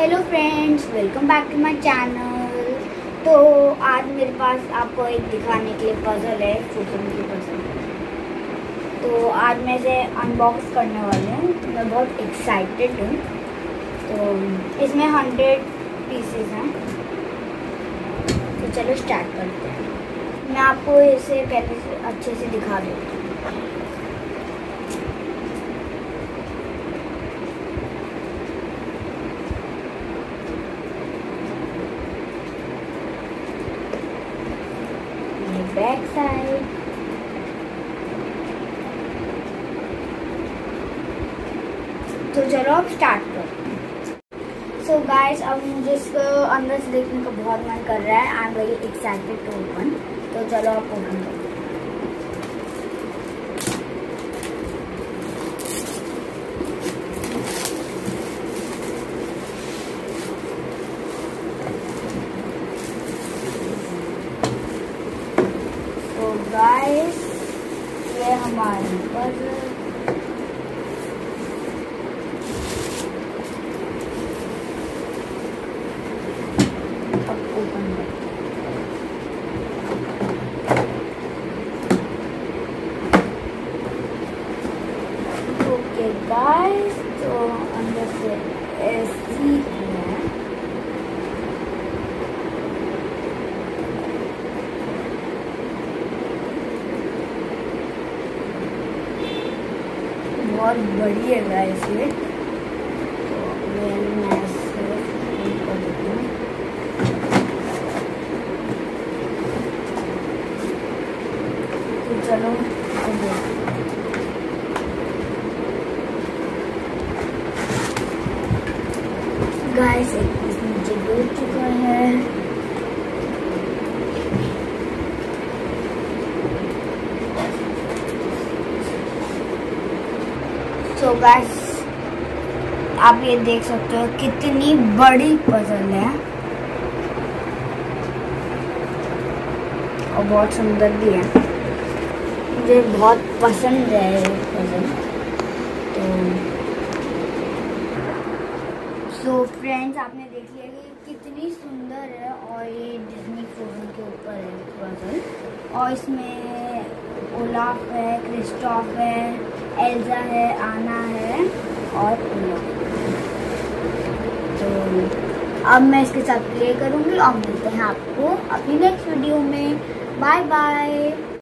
Hello friends welcome back to my channel तो आज मेरे पास आपको एक दिखाने के लिए पजल है फूसन की पजल तो आज मैं इसे अनबॉक्स करने वाली हूँ। तो मैं बहुत एक्साइटेड हूँ। तो इसमें हंड्रेड पीसेस हैं। तो चलो स्टार्ट करते हैं। मैं आपको इसे पहले से अच्छे से दिखा देती हूँ। बैक साइड तो चलो अब स्टार्ट करो। सो गाइस अब मुझे इसको अंदर से देखने का बहुत मन कर रहा है I am very excited to open तो चलो आप ओपन करो। गाइस ये हमारी पजल अब ओपन ओके गाइस तो अंदर से ऐसी है बहुत बड़ी है गाइस ये। गाइस पीस नीचे चुका है। सो गाइस आप ये देख सकते हो कितनी बड़ी पजल है। और बहुत सुंदर भी है। मुझे बहुत पसंद है ये पजल तो सो so फ्रेंड्स आपने देख लिया कि कितनी सुंदर है और ये डिज्नी फ्रोजन के ऊपर है पजल और इसमें ओलाफ है क्रिस्टॉफ है। एल्जा है, आना है और तो अब मैं इसके साथ प्ले करूँगी और मिलते हैं आपको अपनी नेक्स्ट वीडियो में। Bye bye